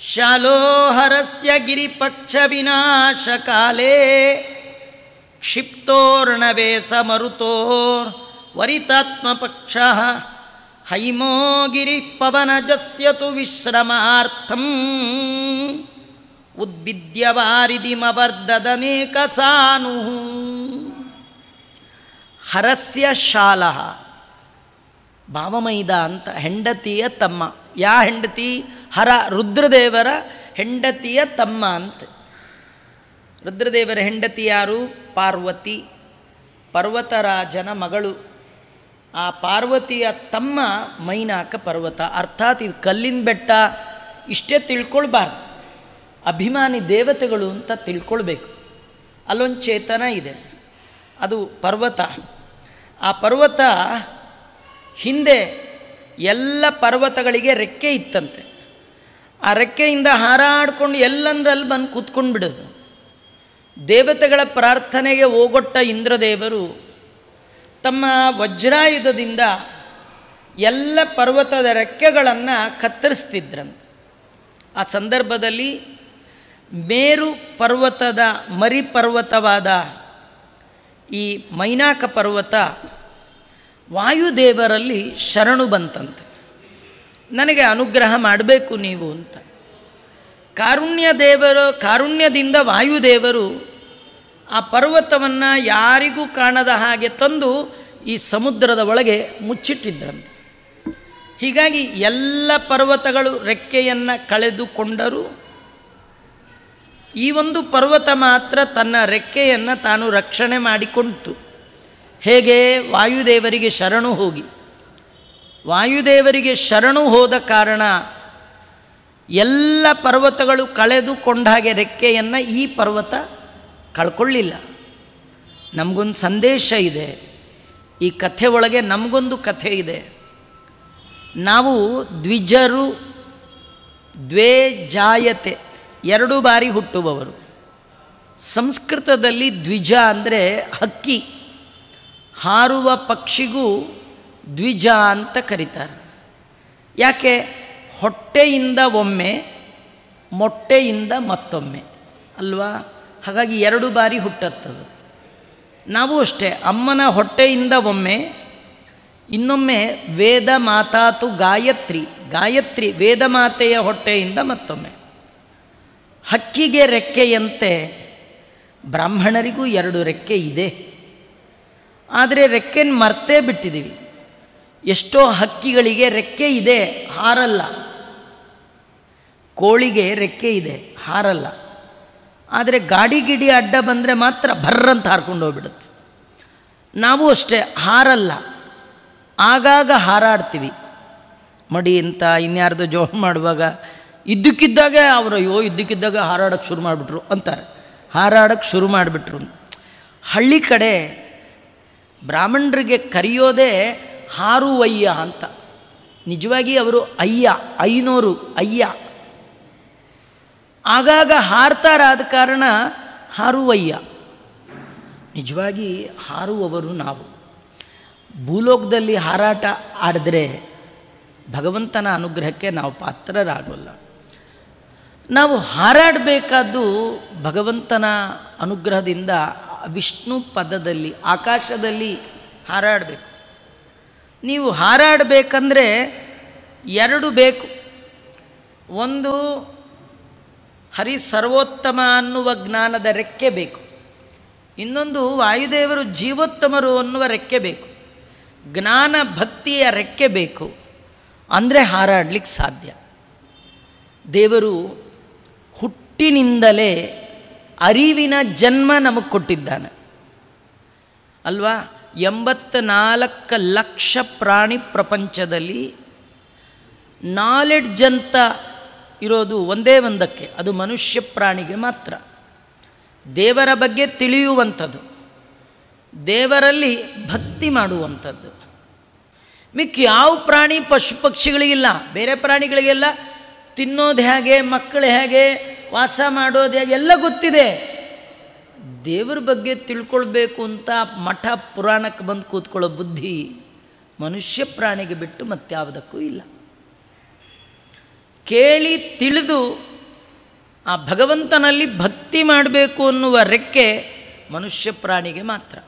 ಶಾಲೋಹರಸ್ಯ ಗಿರಿಪಕ್ಷವಿನಾಶಕಾಲೇ ಕ್ಷಿಪ್ತೋರ್ಣವೇ ಸಮರುತೋರ್ ವರಿತಾತ್ಮಪಕ್ಷ ಹೈಮೋ ಗಿರಿ ಪವನಜಸ್ಯತು ವಿಶ್ರಮಾರ್ಥಂ ಉದ್ಭಿದ್ಯವಾರಿದಿಮವರ್ಧದನೇಕ ಸಾನು ಹರಸ್ಯ ಶಾಲ ಭಾವಮೈದ ಅಂತ ಹೆಂಡತಿಯ ತಮ್ಮ. ಯಾ ಹೆಂಡತಿ? ಹರ ರುದ್ರದೇವರ ಹೆಂಡತಿಯ ತಮ್ಮ ಅಂತ. ರುದ್ರದೇವರ ಹೆಂಡತಿ ಯಾರು? ಪಾರ್ವತಿ. ಪರ್ವತರಾಜನ ಮಗಳು. ಆ ಪಾರ್ವತಿಯ ತಮ್ಮ ಮೈನಾಕ ಪರ್ವತ. ಅರ್ಥಾತ್ ಇದು ಕಲ್ಲಿನ ಬೆಟ್ಟ. ಇಷ್ಟೇ ತಿಳ್ಕೊಳ್ಬಾರ್ದು. ಅಭಿಮಾನಿ ದೇವತೆಗಳು ಅಂತ ತಿಳ್ಕೊಳ್ಬೇಕು. ಅಲ್ಲೊಂದು ಚೇತನ ಇದೆ. ಅದು ಪರ್ವತ. ಆ ಪರ್ವತ ಹಿಂದೆ ಎಲ್ಲ ಪರ್ವತಗಳಿಗೆ ರೆಕ್ಕೆ ಇತ್ತಂತೆ. ಆ ರೆಕ್ಕೆಯಿಂದ ಹಾರಾಡ್ಕೊಂಡು ಎಲ್ಲಂದ್ರಲ್ಲಿ ಬಂದು ಕೂತ್ಕೊಂಡು ಬಿಡೋದು. ದೇವತೆಗಳ ಪ್ರಾರ್ಥನೆಗೆ ಓಗೊಟ್ಟ ಇಂದ್ರದೇವರು ತಮ್ಮ ವಜ್ರಾಯುಧದಿಂದ ಎಲ್ಲ ಪರ್ವತದ ರೆಕ್ಕೆಗಳನ್ನು ಕತ್ತರಿಸ್ತಿದ್ರಂತೆ. ಆ ಸಂದರ್ಭದಲ್ಲಿ ಮೇರು ಪರ್ವತದ ಮರಿ ಪರ್ವತವಾದ ಈ ಮೈನಾಕ ಪರ್ವತ ವಾಯುದೇವರಲ್ಲಿ ಶರಣು ಬಂತಂತೆ. ನನಗೆ ಅನುಗ್ರಹ ಮಾಡಬೇಕು ನೀವು ಅಂತ. ಕಾರುಣ್ಯ ದೇವರು, ಕಾರುಣ್ಯದಿಂದ ವಾಯುದೇವರು ಆ ಪರ್ವತವನ್ನು ಯಾರಿಗೂ ಕಾಣದ ಹಾಗೆ ತಂದು ಈ ಸಮುದ್ರದ ಒಳಗೆ ಮುಚ್ಚಿಟ್ಟಿದ್ರಂತೆ. ಹೀಗಾಗಿ ಎಲ್ಲ ಪರ್ವತಗಳು ರೆಕ್ಕೆಯನ್ನು ಕಳೆದುಕೊಂಡರೂ. ಈ ಒಂದು ಪರ್ವತ ಮಾತ್ರ ತನ್ನ ರೆಕ್ಕೆಯನ್ನು ತಾನು ರಕ್ಷಣೆ ಮಾಡಿಕೊಂಡಿತು ಹೇಗೆ? ವಾಯುದೇವರಿಗೆ ಶರಣು ಹೋಗಿ. ವಾಯುದೇವರಿಗೆ ಶರಣು ಹೋದ ಕಾರಣ ಎಲ್ಲ ಪರ್ವತಗಳು ಕಳೆದುಕೊಂಡ ಹಾಗೆ ರೆಕ್ಕೆಯನ್ನು ಈ ಪರ್ವತ ಕಳ್ಕೊಳ್ಳಿಲ್ಲ. ನಮಗೊಂದು ಸಂದೇಶ ಇದೆ. ಈ ಕಥೆ ಒಳಗೆ ನಮಗೊಂದು ಕಥೆ ಇದೆ. ನಾವು ದ್ವಿಜರು ದ್ವೇ ಜಾಯತೆ ಎರಡು ಬಾರಿ ಹುಟ್ಟುವವರು. ಸಂಸ್ಕೃತದಲ್ಲಿ ದ್ವಿಜ ಅಂದರೆ ಹಕ್ಕಿ. ಹಾರುವ ಪಕ್ಷಿಗೂ ದ್ವಿಜ ಅಂತ ಕರೀತಾರೆ. ಯಾಕೆ? ಹೊಟ್ಟೆಯಿಂದ ಒಮ್ಮೆ, ಮೊಟ್ಟೆಯಿಂದ ಮತ್ತೊಮ್ಮೆ. ಅಲ್ವಾ? ಹಾಗಾಗಿ ಎರಡು ಬಾರಿ ಹುಟ್ಟತ್ತದು. ನಾವು ಅಷ್ಟೇ, ಅಮ್ಮನ ಹೊಟ್ಟೆಯಿಂದ ಒಮ್ಮೆ, ಇನ್ನೊಮ್ಮೆ ವೇದ ಮಾತಾತು ಗಾಯತ್ರಿ ಗಾಯತ್ರಿ ವೇದ ಮಾತೆಯ ಹೊಟ್ಟೆಯಿಂದ ಮತ್ತೊಮ್ಮೆ. ಹಕ್ಕಿಗೆ ರೆಕ್ಕೆಯಂತೆ ಬ್ರಾಹ್ಮಣರಿಗೂ ಎರಡು ರೆಕ್ಕೆ ಇದೆ. ಆದರೆ ರೆಕ್ಕೆನ ಮರ್ತೇ ಬಿಟ್ಟಿದ್ದೀವಿ. ಎಷ್ಟೋ ಹಕ್ಕಿಗಳಿಗೆ ರೆಕ್ಕೆ ಇದೆ, ಹಾರಲ್ಲ. ಕೋಳಿಗೆ ರೆಕ್ಕೆ ಇದೆ, ಹಾರಲ್ಲ. ಆದರೆ ಗಾಡಿ ಗಿಡಿ ಅಡ್ಡ ಬಂದರೆ ಮಾತ್ರ ಭರ್ರಂತ ಹಾರ್ಕೊಂಡು ಹೋಗ್ಬಿಡುತ್ತೆ. ನಾವು ಅಷ್ಟೇ, ಹಾರಲ್ಲ. ಆಗಾಗ ಹಾರಾಡ್ತೀವಿ. ಮಡಿ ಅಂತ ಇನ್ಯಾರ್ದು ಜೋಳ ಮಾಡುವಾಗ ಇದ್ದಕ್ಕಿದ್ದಾಗ ಅವರು, ಅಯ್ಯೋ, ಇದ್ದಕ್ಕಿದ್ದಾಗ ಹಾರಾಡೋಕ್ಕೆ ಶುರು ಮಾಡಿಬಿಟ್ರು ಅಂತಾರೆ. ಹಾರಾಡೋಕ್ಕೆ ಶುರು ಮಾಡಿಬಿಟ್ರು. ಹಳ್ಳಿ ಕಡೆ ಬ್ರಾಹ್ಮಣರಿಗೆ ಕರೆಯೋದೇ ಹಾರುವಯ್ಯ ಅಂತ. ನಿಜವಾಗಿ ಅವರು ಅಯ್ಯ, ಐನೂರು ಅಯ್ಯ. ಆಗಾಗ ಹಾರ್ತಾರಾದ ಕಾರಣ ಹಾರುವಯ್ಯ. ನಿಜವಾಗಿ ಹಾರುವವರು ನಾವು. ಭೂಲೋಕದಲ್ಲಿ ಹಾರಾಟ ಆಡಿದ್ರೆ ಭಗವಂತನ ಅನುಗ್ರಹಕ್ಕೆ ನಾವು ಪಾತ್ರರಾಗೋಲ್ಲ. ನಾವು ಹಾರಾಡಬೇಕಾದ್ದು ಭಗವಂತನ ಅನುಗ್ರಹದಿಂದ ವಿಷ್ಣು ಪದದಲ್ಲಿ, ಆಕಾಶದಲ್ಲಿ ಹಾರಾಡಬೇಕು. ನೀವು ಹಾರಾಡಬೇಕಂದ್ರೆ ಎರಡು ಬೇಕು. ಒಂದು ಹರಿ ಸರ್ವೋತ್ತಮ ಅನ್ನುವ ಜ್ಞಾನದ ರೆಕ್ಕೆ ಬೇಕು. ಇನ್ನೊಂದು ವಾಯುದೇವರು ಜೀವೋತ್ತಮರು ಅನ್ನುವ ರೆಕ್ಕೆ ಬೇಕು. ಜ್ಞಾನ ಭಕ್ತಿಯ ರೆಕ್ಕೆ ಬೇಕು. ಅಂದರೆ ಹಾರಾಡ್ಲಿಕ್ಕೆ ಸಾಧ್ಯ. ದೇವರು ಹುಟ್ಟಿನಿಂದಲೇ ಅರಿವಿನ ಜನ್ಮ ನಮಗೆ ಕೊಟ್ಟಿದ್ದಾನೆ. ಅಲ್ವಾ? ಎಂಬತ್ನಾಲ್ಕು ಲಕ್ಷ ಪ್ರಾಣಿ ಪ್ರಪಂಚದಲ್ಲಿ ನಾಲೆಡ್ಜ್ ಅಂತ ಇರೋದು ಒಂದೇ ಒಂದಕ್ಕೆ, ಅದು ಮನುಷ್ಯ ಪ್ರಾಣಿಗೆ ಮಾತ್ರ. ದೇವರ ಬಗ್ಗೆ ತಿಳಿಯುವಂಥದ್ದು, ದೇವರಲ್ಲಿ ಭಕ್ತಿ ಮಾಡುವಂಥದ್ದು. ಮಿಕ್ಕ ಯಾವ ಪ್ರಾಣಿ ಪಶು ಪಕ್ಷಿಗಳಿಗಿಲ್ಲ ಬೇರೆ ಪ್ರಾಣಿಗಳಿಗೆಲ್ಲ ತಿನ್ನೋದು ಹೇಗೆ, ಮಕ್ಕಳು ಹೇಗೆ, ವಾಸ ಮಾಡೋದು ಹೇಗೆ, ಎಲ್ಲ ಗೊತ್ತಿದೆ. ದೇವರ ಬಗ್ಗೆ ತಿಳ್ಕೊಳ್ಬೇಕು ಅಂತ ಮಠ ಪುರಾಣಕ್ಕೆ ಬಂದು ಕೂತ್ಕೊಳ್ಳೋ ಬುದ್ಧಿ ಮನುಷ್ಯ ಪ್ರಾಣಿಗೆ ಬಿಟ್ಟು ಮತ್ಯಾವುದಕ್ಕೂ ಇಲ್ಲ. ಕೇಳಿ ತಿಳಿದು ಆ ಭಗವಂತನಲ್ಲಿ ಭಕ್ತಿ ಮಾಡಬೇಕು ಅನ್ನುವ ರೆಕ್ಕೆ ಮನುಷ್ಯ ಪ್ರಾಣಿಗೆ ಮಾತ್ರ.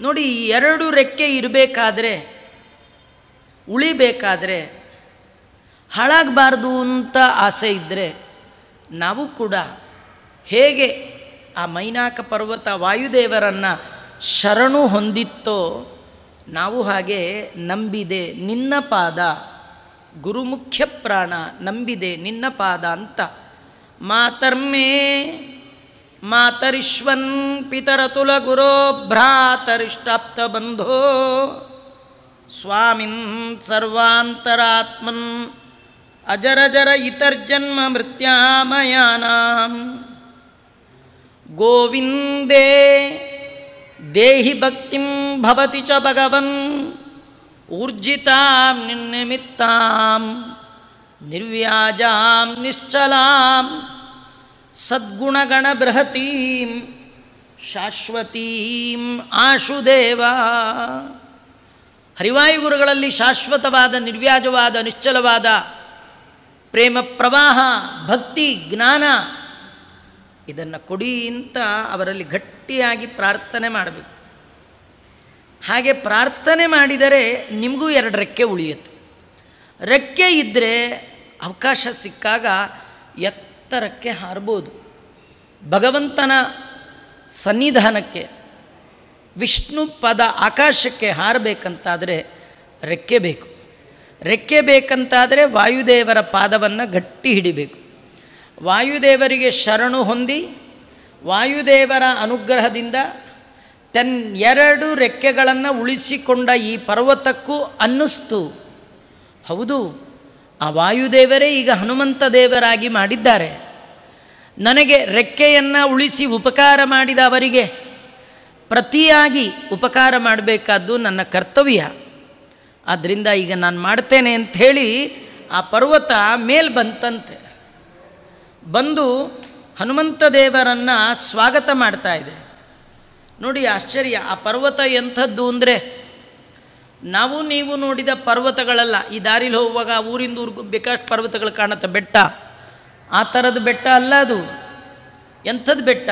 ನೋಡಿ, ಈ ಎರಡು ರೆಕ್ಕೆ ಇರಬೇಕಾದ್ರೆ, ಉಳಿಬೇಕಾದ್ರೆ, ಹಾಳಾಗಬಾರ್ದು ಅಂತ ಆಸೆ ಇದ್ದರೆ ನಾವು ಕೂಡ ಹೇಗೆ ಆ ಮೈನಾಕ ಪರ್ವತ ವಾಯುದೇವರನ್ನು ಶರಣು ಹೊಂದಿತ್ತೋ ನಾವು ಹಾಗೆ ನಂಬಿದೆ, ನಿನ್ನ ಪಾದ. ಗುರುಮುಖ್ಯ ಪ್ರಾಣ, ನಂಬಿದೆ, ನಿನ್ನ ಪಾದ ಅಂತ. ಮಾತರ್ಮೇ, ಮಾತರಿಶ್ವನ್ ಪಿತರತುಲ ಗುರೋ ಭ್ರಾತರಿಷ್ಟಾಪ್ತ ಬಂಧೋ ಸ್ವಾಮಿನ್ ಸರ್ವಾಂತರಾತ್ಮನ್ ಅಜರಜರ ಇತರ್ಜನ್ಮ ಮೃತ್ಯಾಮಯಾನಾಂ. ಗೋವಿಂದೇ ದೇಹಿ ಭಕ್ತಿಂ ಭವತಿ ಚ ಭಗವನ್ ಊರ್ಜಿತಾಂ ನಿನ್ನಿಮಿತ್ತಾಂ ನಿರ್ವ್ಯಾಜಾಂ ನಿಶ್ಚಲಾಂ ಸದ್ಗುಣಗಣ ಬೃಹತೀಂ ಶಾಶ್ವತೀಂ ಆಶುದೇವ. ಹರಿವಾಯುಗುರುಗಳಲ್ಲಿ ಶಾಶ್ವತವಾದ, ನಿರ್ವ್ಯಾಜವಾದ, ನಿಶ್ಚಲವಾದ ಪ್ರೇಮ ಪ್ರವಾಹ, ಭಕ್ತಿ, ಜ್ಞಾನ ಇದನ್ನು ಕೊಡಿ ಅಂತ ಅವರಲ್ಲಿ ಗಟ್ಟಿಯಾಗಿ ಪ್ರಾರ್ಥನೆ ಮಾಡಬೇಕು. ಹಾಗೆ ಪ್ರಾರ್ಥನೆ ಮಾಡಿದರೆ ನಿಮಗೂ ಎರಡು ರೆಕ್ಕೆ ಉಳಿಯುತ್ತೆ. ರೆಕ್ಕೆ ಇದ್ದರೆ ಅವಕಾಶ ಸಿಕ್ಕಾಗ ಎತ್ತರಕ್ಕೆ ಹಾರ್ಬೋದು. ಭಗವಂತನ ಸನ್ನಿಧಾನಕ್ಕೆ, ವಿಷ್ಣು ಪದ ಆಕಾಶಕ್ಕೆ ಹಾರಬೇಕಂತಾದರೆ ರೆಕ್ಕೆ ಬೇಕು. ರೆಕ್ಕೆ ಬೇಕಂತಾದರೆ ವಾಯುದೇವರ ಪಾದವನ್ನು ಗಟ್ಟಿ ಹಿಡಿಬೇಕು. ವಾಯುದೇವರಿಗೆ ಶರಣು ಹೊಂದಿ ವಾಯುದೇವರ ಅನುಗ್ರಹದಿಂದ ತನ್ನ ಎರಡು ರೆಕ್ಕೆಗಳನ್ನು ಉಳಿಸಿಕೊಂಡ ಈ ಪರ್ವತಕ್ಕೂ ಅನ್ನಿಸ್ತು. ಹೌದು, ಆ ವಾಯುದೇವರೇ ಈಗ ಹನುಮಂತ ದೇವರಾಗಿ ಮಾಡಿದ್ದಾರೆ. ನನಗೆ ರೆಕ್ಕೆಯನ್ನು ಉಳಿಸಿ ಉಪಕಾರ ಮಾಡಿದ ಅವರಿಗೆ ಪ್ರತಿಯಾಗಿ ಉಪಕಾರ ಮಾಡಬೇಕಾದ್ದು ನನ್ನ ಕರ್ತವ್ಯ. ಆದ್ದರಿಂದ ಈಗ ನಾನು ಮಾಡ್ತೇನೆ ಅಂಥೇಳಿ ಆ ಪರ್ವತ ಮೇಲ್ ಬಂತಂತೆ. ಬಂದು ಹನುಮಂತ ದೇವರನ್ನು ಸ್ವಾಗತ ಮಾಡ್ತಾ ಇದೆ. ನೋಡಿ ಆಶ್ಚರ್ಯ, ಆ ಪರ್ವತ ಎಂಥದ್ದು ಅಂದರೆ? ನಾವು ನೀವು ನೋಡಿದ ಪರ್ವತಗಳಲ್ಲ, ಈ ದಾರಿಲಿ ಹೋಗುವಾಗ ಊರಿಂದ ಊರಿಗೂ ಬೇಕಾಷ್ಟು ಪರ್ವತಗಳು ಕಾಣುತ್ತೆ, ಬೆಟ್ಟ. ಆ ಥರದ ಬೆಟ್ಟ ಅಲ್ಲ ಅದು. ಎಂಥದ್ದು ಬೆಟ್ಟ?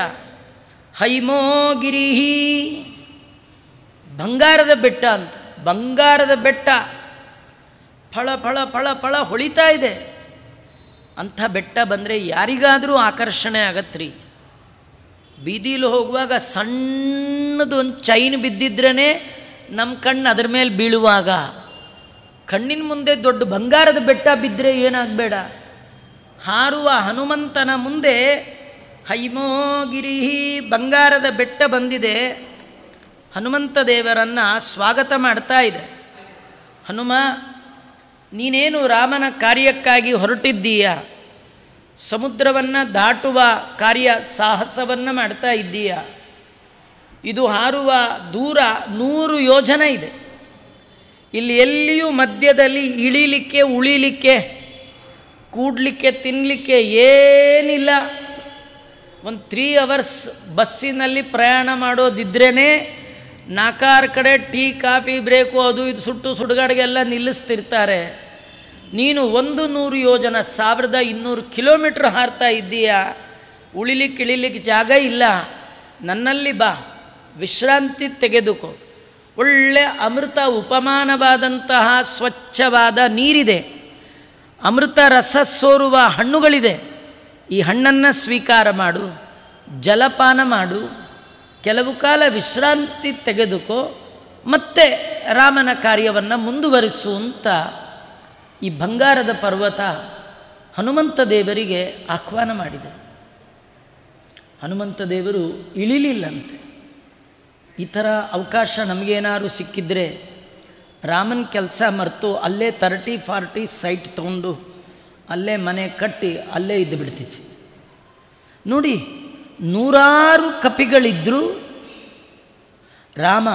ಹೈಮೋಗಿರಿಹಿ ಬಂಗಾರದ ಬೆಟ್ಟ ಅಂತ. ಬಂಗಾರದ ಬೆಟ್ಟ. ಫಳ ಫಳ ಫಳ ಫಳ ಹೊಳಿತಾ ಇದೆ. ಅಂಥ ಬೆಟ್ಟ ಬಂದರೆ ಯಾರಿಗಾದರೂ ಆಕರ್ಷಣೆ ಆಗತ್ರಿ. ಬೀದಿಲಿ ಹೋಗುವಾಗ ಸಣ್ಣದೊಂದು ಚೈನ್ ಬಿದ್ದಿದ್ರೇ ನಮ್ಮ ಕಣ್ಣು ಅದ್ರ ಮೇಲೆ ಬೀಳುವಾಗ. ಕಣ್ಣಿನ ಮುಂದೆ ದೊಡ್ಡ ಬಂಗಾರದ ಬೆಟ್ಟ ಬಿದ್ದರೆ ಏನಾಗಬೇಡ. ಹಾರುವ ಹನುಮಂತನ ಮುಂದೆ ಹೈಮೋಗಿರಿ ಬಂಗಾರದ ಬೆಟ್ಟ ಬಂದಿದೆ. ಹನುಮಂತ ದೇವರನ್ನು ಸ್ವಾಗತ ಮಾಡ್ತಾ ಇದೆ. ಹನುಮ ನೀನೇನು ರಾಮನ ಕಾರ್ಯಕ್ಕಾಗಿ ಹೊರಟಿದ್ದೀಯ? ಸಮುದ್ರವನ್ನು ದಾಟುವ ಕಾರ್ಯ ಸಾಹಸವನ್ನು ಮಾಡ್ತಾ ಇದ್ದೀಯ? ಇದು ಹಾರುವ ದೂರ ನೂರು ಯೋಜನೆ ಇದೆ. ಇಲ್ಲಿ ಎಲ್ಲಿಯೂ ಮಧ್ಯದಲ್ಲಿ ಇಳಿಲಿಕ್ಕೆ, ಉಳಿಲಿಕ್ಕೆ, ಕೂಡಲಿಕ್ಕೆ ತಿನ್ನಲಿಕ್ಕೆ ಏನಿಲ್ಲ. ಒಂದು ತ್ರೀ ಅವರ್ಸ್ ಬಸ್ಸಿನಲ್ಲಿ ಪ್ರಯಾಣ ಮಾಡೋದಿದ್ರೇ ನಾಲ್ಕಾರು ಕಡೆ ಟೀ, ಕಾಫಿ, ಬ್ರೇಕು, ಅದು ಇದು, ಸುಟ್ಟು ಸುಡುಗಾಡಿಗೆಲ್ಲ ನಿಲ್ಲಿಸ್ತಿರ್ತಾರೆ. ನೀನು ಒಂದು ನೂರು ಯೋಜನ, ಸಾವಿರದ ಇನ್ನೂರು ಕಿಲೋಮೀಟ್ರ್ ಹಾರ್ತಾ ಇದ್ದೀಯಾ? ಉಳಿಲಿಕ್ಕೆ ಇಳಿಲಿಕ್ಕೆ ಜಾಗ ಇಲ್ಲ. ನನ್ನಲ್ಲಿ ಬಾ, ವಿಶ್ರಾಂತಿ ತೆಗೆದುಕೋ. ಒಳ್ಳೆ ಅಮೃತ ಉಪಮಾನವಾದಂತಹ ಸ್ವಚ್ಛವಾದ ನೀರಿದೆ. ಅಮೃತ ರಸ ಸೋರುವ ಹಣ್ಣುಗಳಿದೆ. ಈ ಹಣ್ಣನ್ನು ಸ್ವೀಕಾರ ಮಾಡು, ಜಲಪಾನ ಮಾಡು ಕೆಲವು ಕಾಲ ವಿಶ್ರಾಂತಿ ತೆಗೆದುಕೋ, ಮತ್ತೆ ರಾಮನ ಕಾರ್ಯವನ್ನು ಮುಂದುವರಿಸು ಅಂತ ಈ ಬಂಗಾರದ ಪರ್ವತ ಹನುಮಂತ ದೇವರಿಗೆ ಆಹ್ವಾನ ಮಾಡಿದೆ. ಹನುಮಂತ ದೇವರು ಇಳಿಲಿಲ್ಲಂತೆ. ಈ ಥರ ಅವಕಾಶ ನಮಗೇನಾದ್ರೂ ಸಿಕ್ಕಿದ್ರೆ ರಾಮನ ಕೆಲಸ ಮರೆತು ಅಲ್ಲೇ ತರ್ಟಿ ಫಾರ್ಟಿ ಸೈಟ್ ತಗೊಂಡು, ಅಲ್ಲೇ ಮನೆ ಕಟ್ಟಿ ಅಲ್ಲೇ ಇದ್ದು ಬಿಡ್ತಿತ್ತು ನೋಡಿ ನೂರಾರು ಕಪಿಗಳಿದ್ದರೂ ರಾಮ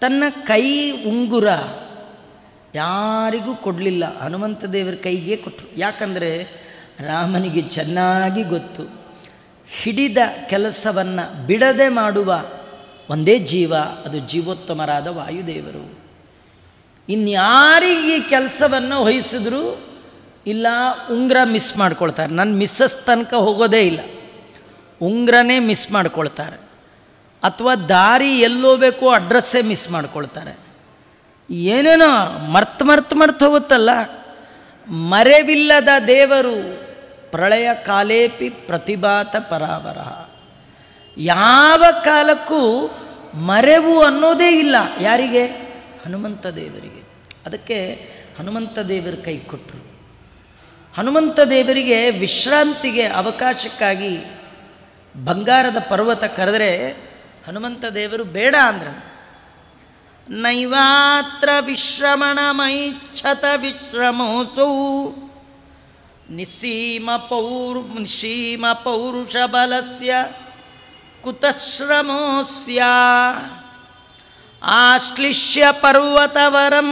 ತನ್ನ ಕೈ ಉಂಗುರ ಯಾರಿಗೂ ಕೊಡಲಿಲ್ಲ. ಹನುಮಂತ ದೇವರ ಕೈಗೆ ಕೊಟ್ಟರು ಯಾಕಂದರೆ ರಾಮನಿಗೆ ಚೆನ್ನಾಗಿ ಗೊತ್ತು. ಹಿಡಿದ ಕೆಲಸವನ್ನು ಬಿಡದೆ ಮಾಡುವ ಒಂದೇ ಜೀವ, ಅದು ಜೀವೋತ್ತಮರಾದ ವಾಯುದೇವರು. ಇನ್ಯಾರಿಗೆ ಕೆಲಸವನ್ನು ವಹಿಸಿದ್ರು ಇಲ್ಲ, ಉಂಗುರ ಮಿಸ್ ಮಾಡ್ಕೊಳ್ತಾರೆ. ನನ್ನ ಮಿಸ್ಸಸ್ ತನಕ ಹೋಗೋದೇ ಇಲ್ಲ. ಉಂಗ್ರನೇ ಮಿಸ್ ಮಾಡ್ಕೊಳ್ತಾರೆ. ಅಥವಾ ದಾರಿ ಎಲ್ಲೋಬೇಕು ಅಡ್ರೆಸ್ಸೇ ಮಿಸ್ ಮಾಡ್ಕೊಳ್ತಾರೆ. ಏನೇನೋ ಮರ್ತ್ ಮರ್ತ್ ಮರ್ತ್ ಹೋಗುತ್ತಲ್ಲ, ಮರೆವಿಲ್ಲದ ದೇವರು ಪ್ರಳಯ ಕಾಲೇಪಿ ಪ್ರತಿಭಾತ ಪರಾವರ ಯಾವ ಕಾಲಕ್ಕೂ ಮರೆವು ಅನ್ನೋದೇ ಇಲ್ಲ. ಯಾರಿಗೆ? ಹನುಮಂತ ದೇವರಿಗೆ. ಅದಕ್ಕೆ ಹನುಮಂತ ದೇವರ ಕೈ ಕೊಟ್ಟರು ಹನುಮಂತ ದೇವರಿಗೆ ವಿಶ್ರಾಂತಿಗೆ ಅವಕಾಶಕ್ಕಾಗಿ ಬಂಗಾರದ ಪರ್ವತ ಕರೆದರೆ ಹನುಮಂತ ದೇವರು ಬೇಡ ಅಂದ್ರ ನೈವಾತ್ರ ವಿಶ್ರಮಣ ಮೈಚ್ಛತ ವಿಶ್ರಮೋಸೌ. ನಿಸ್ಸೀಮ ಪೌರ್ ನಿಸೀಮ ಪೌರುಷ ಬಲಸ್ಯ, ಕುತಶ್ರಮೋಸ್ಯ. ಆಶ್ಲಿಷ್ಯ ಪರ್ವತವರಂ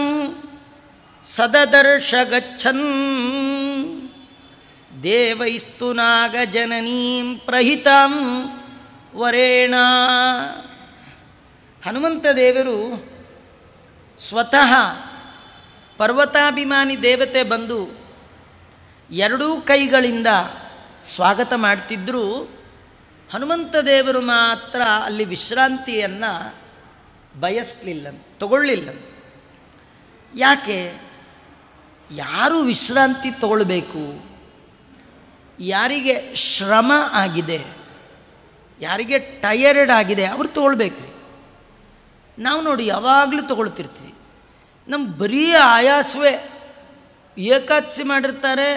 ಸದದರ್ಶ ಗಚ್ಚನ್ ದೇವೈಸ್ತು ನಾಗಜನನೀಂ ಪ್ರಹಿತಾಂ ವರೇಣ. ಹನುಮಂತ ದೇವರು ಸ್ವತಃ ಪರ್ವತಾಭಿಮಾನಿ ದೇವತೆ ಬಂದು ಎರಡೂ ಕೈಗಳಿಂದ ಸ್ವಾಗತ ಮಾಡ್ತಿದ್ದರೂ ಹನುಮಂತ ದೇವರು ಮಾತ್ರ ಅಲ್ಲಿ ವಿಶ್ರಾಂತಿಯನ್ನು ಬಯಸಲಿಲ್ಲ, ತಗೊಳ್ಳಿಲ್ಲ. ಯಾಕೆ? ಯಾರು ವಿಶ್ರಾಂತಿ ತಗೊಳ್ಬೇಕು? ಯಾರಿಗೆ ಶ್ರಮ ಆಗಿದೆ, ಯಾರಿಗೆ ಟಯರ್ಡ್ ಆಗಿದೆ, ಅವ್ರು ತೊಗೊಳ್ಬೇಕ್ರಿ. ನಾವು ನೋಡಿ ಯಾವಾಗಲೂ ತೊಗೊಳ್ತಿರ್ತೀವಿ. ನಮ್ಮ ಬರೀ ಆಯಾಸವೇ ಏಕಾದಶಿ ಮಾಡಿರ್ತಾರೆ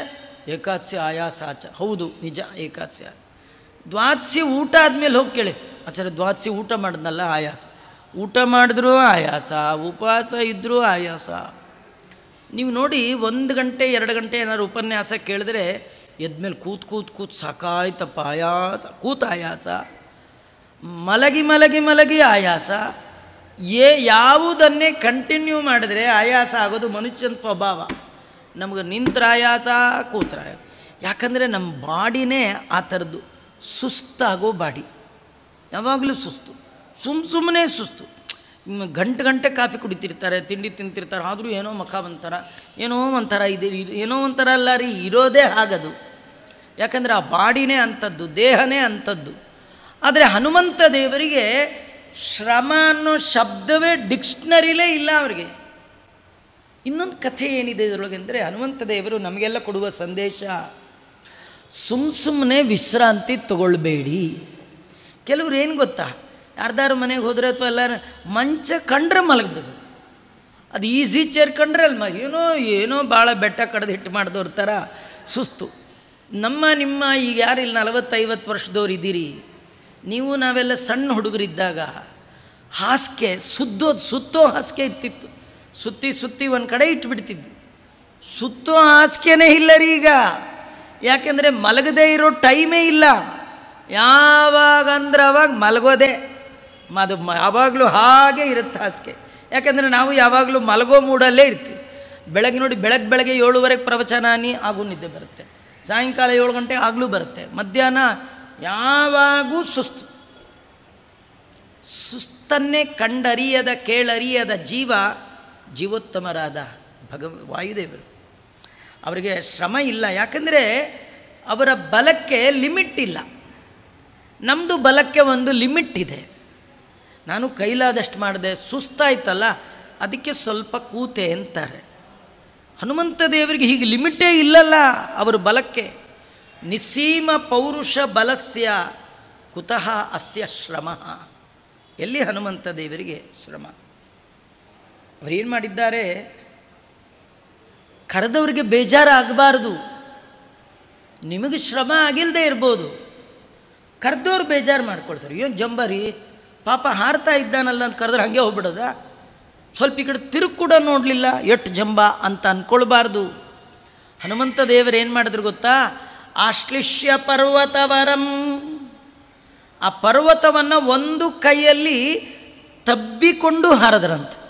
ಏಕಾದಶಿ ಆಯಾಸ ಆಚ, ಹೌದು, ನಿಜ ಏಕಾದಶಿ ಆಯಾಸ ದ್ವಾದಶಿ ಊಟ ಆದಮೇಲೆ ಹೋಗಿ ಕೇಳಿ, ಆಚಾರ್ಯ ದ್ವಾದಶಿ ಊಟ ಮಾಡಿದ್ನಲ್ಲ ಆಯಾಸ. ಊಟ ಮಾಡಿದ್ರೂ ಆಯಾಸ, ಉಪವಾಸ ಇದ್ದರೂ ಆಯಾಸ. ನೀವು ನೋಡಿ ಒಂದು ಗಂಟೆ, ಎರಡು ಗಂಟೆ ಏನಾದ್ರು ಉಪನ್ಯಾಸ ಕೇಳಿದ್ರೆ ಎದ್ಮೇಲೆ ಕೂತ್ ಕೂತ್ ಕೂತ್ ಸಾಕಾಯ್ತಪ್ಪ ಆಯಾಸ, ಕೂತ್ ಆಯಾಸ, ಮಲಗಿ ಮಲಗಿ ಮಲಗಿ ಆಯಾಸ. ಏ ಯಾವುದನ್ನೇ ಕಂಟಿನ್ಯೂ ಮಾಡಿದ್ರೆ ಆಯಾಸ ಆಗೋದು ಮನುಷ್ಯನ ಸ್ವಭಾವ. ನಮಗೆ ನಿಂತ್ರ ಆಯಾಸ ಕೂತ್ರ ಆಯಾಸ ಯಾಕಂದರೆ ನಮ್ಮ ಬಾಡಿನೇ ಆ ಥರದ್ದು ಸುಸ್ತಾಗೋ ಬಾಡಿ. ಯಾವಾಗಲೂ ಸುಸ್ತು. ಸುಮ್ಮ ಸುಮ್ಮನೆ ಸುಸ್ತು. ಗಂಟೆ ಗಂಟೆ ಕಾಫಿ ಕುಡಿತಿರ್ತಾರೆ, ತಿಂಡಿ ತಿಂತಿರ್ತಾರೆ, ಆದರೂ ಏನೋ ಮಖ ಒಂಥರ, ಏನೋ ಒಂಥರ ಇದೆ ಏನೋ ಒಂಥರ ಅಲ್ಲ ರೀ, ಇರೋದೇ ಆಗದು ಯಾಕಂದರೆ ಆ ಬಾಡಿನೇ ಅಂಥದ್ದು, ದೇಹನೇ ಅಂಥದ್ದು. ಆದರೆ ಹನುಮಂತ ದೇವರಿಗೆ ಶ್ರಮ ಅನ್ನೋ ಶಬ್ದವೇ ಡಿಕ್ಷನರಿಲೇ ಇಲ್ಲ ಅವರಿಗೆ. ಇನ್ನೊಂದು ಕಥೆ ಏನಿದೆ ಇದರೊಳಗೆ ಅಂದರೆ ಹನುಮಂತ ದೇವರು ನಮಗೆಲ್ಲ ಕೊಡುವ ಸಂದೇಶ ಸುಮ್ಮ ಸುಮ್ಮನೆ ವಿಶ್ರಾಂತಿ ತಗೊಳ್ಬೇಡಿ. ಕೆಲವ್ರು ಏನು ಗೊತ್ತಾ? ಯಾರ್ದಾರು ಮನೆಗೆ ಹೋದರೆ ಅಥವಾ ಎಲ್ಲ ಮಂಚ ಕಂಡ್ರೆ ಮಲಗಿಬಿಡ್ಬೇಕು. ಅದು ಈಸಿ ಚೇರ್ ಕಂಡ್ರೆ ಅಲ್ಮ ಏನೋ ಏನೋ ಭಾಳ ಬೆಟ್ಟ ಕಡ್ದು ಹಿಟ್ಟು ಮಾಡಿದವ್ರ ಥರ ಸುಸ್ತು. ನಮ್ಮ, ನಿಮ್ಮ ಈಗ ಯಾರಿಲ್ಲ, ನಲವತ್ತೈವತ್ತು ವರ್ಷದವ್ರು ಇದ್ದೀರಿ. ನೀವು ನಾವೆಲ್ಲ ಸಣ್ಣ ಹುಡುಗರಿದ್ದಾಗ ಹಾಸಿಗೆ ಸುದ್ದೋದು ಸುತ್ತೋ ಹಾಸಿಗೆ ಇರ್ತಿತ್ತು. ಸುತ್ತಿ ಸುತ್ತಿ ಒಂದು ಕಡೆ ಇಟ್ಬಿಡ್ತಿದ್ವಿ. ಸುತ್ತೋ ಹಾಸಿಗೆನೇ ಇಲ್ಲ ರೀ ಈಗ. ಯಾಕೆಂದರೆ ಮಲಗದೇ ಇರೋ ಟೈಮೇ ಇಲ್ಲ. ಯಾವಾಗ ಅಂದ್ರೆ ಅವಾಗ ಮಲಗೋದೆ. ಅದು ಯಾವಾಗಲೂ ಹಾಗೆ ಇರುತ್ತೆ ಹಾಸಿಗೆ. ಯಾಕೆಂದರೆ ನಾವು ಯಾವಾಗಲೂ ಮಲಗೋ ಮೂಡಲ್ಲೇ ಇರ್ತೀವಿ. ಬೆಳಗ್ಗೆ ನೋಡಿ ಬೆಳಗ್ಗೆ ಬೆಳಗ್ಗೆ ಏಳುವರೆಗೆ ಪ್ರವಚನ ನೀ ಆಗು ನಿದ್ದೆ ಬರುತ್ತೆ. ಸಾಯಂಕಾಲ ಏಳು ಗಂಟೆ ಆಗಲೂ ಬರುತ್ತೆ. ಮಧ್ಯಾಹ್ನ ಯಾವಾಗೂ ಸುಸ್ತು. ಸುಸ್ತನ್ನೇ ಕಂಡರಿಯದ ಕೇಳರಿಯದ ಜೀವ ಜೀವೋತ್ತಮರಾದ ಭಗವ ವಾಯುದೇವರು. ಅವರಿಗೆ ಶ್ರಮ ಇಲ್ಲ. ಯಾಕಂದರೆ ಅವರ ಬಲಕ್ಕೆ ಲಿಮಿಟ್ ಇಲ್ಲ. ನಮ್ಮದು ಬಲಕ್ಕೆ ಒಂದು ಲಿಮಿಟ್ ಇದೆ. ನಾನು ಕೈಲಾದಷ್ಟು ಮಾಡಿದೆ, ಸುಸ್ತಾಯ್ತಲ್ಲ, ಅದಕ್ಕೆ ಸ್ವಲ್ಪ ಕೂತೆ ಅಂತಾರೆ. ಹನುಮಂತ ದೇವರಿಗೆ ಹೀಗೆ ಲಿಮಿಟೇ ಇಲ್ಲಲ್ಲ ಅವರ ಬಲಕ್ಕೆ. ನಿಸ್ಸೀಮ ಪೌರುಷ ಬಲಸ್ಯ ಕುತಃ ಅಸ್ಯ ಶ್ರಮ. ಎಲ್ಲಿ ಹನುಮಂತ ದೇವರಿಗೆ ಶ್ರಮ? ಅವರೇನು ಮಾಡಿದ್ದಾರೆ? ಕರೆದವರಿಗೆ ಬೇಜಾರಾಗಬಾರ್ದು. ನಿಮಗೆ ಶ್ರಮ ಆಗಿಲ್ಲದೆ ಇರ್ಬೋದು. ಕರೆದವ್ರು ಬೇಜಾರು ಮಾಡ್ಕೊಳ್ತಾರೆ. ಏನು ಜಂಬರಿ? ಪಾಪ ಹಾರ್ತಾ ಇದ್ದಾನಲ್ಲ ಅಂತ ಕರೆದ್ರೆ ಹಾಗೆ ಹೋಗ್ಬಿಡೋದ? ಸ್ವಲ್ಪ ಈ ಕಡೆ ತಿರುಕುಡ ಕೂಡ ನೋಡಲಿಲ್ಲ. ಎಟ್ಟು ಜಂಬ ಅಂತ ಅಂದ್ಕೊಳ್ಬಾರ್ದು ಹನುಮಂತ ದೇವರು ಏನು ಮಾಡಿದ್ರು ಗೊತ್ತಾ? ಆಶ್ಲಿಷ್ಯ ಪರ್ವತವರಂ. ಆ ಪರ್ವತವನ್ನು ಒಂದು ಕೈಯಲ್ಲಿ ತಬ್ಬಿಕೊಂಡು ಹಾರದ್ರಂತೆ.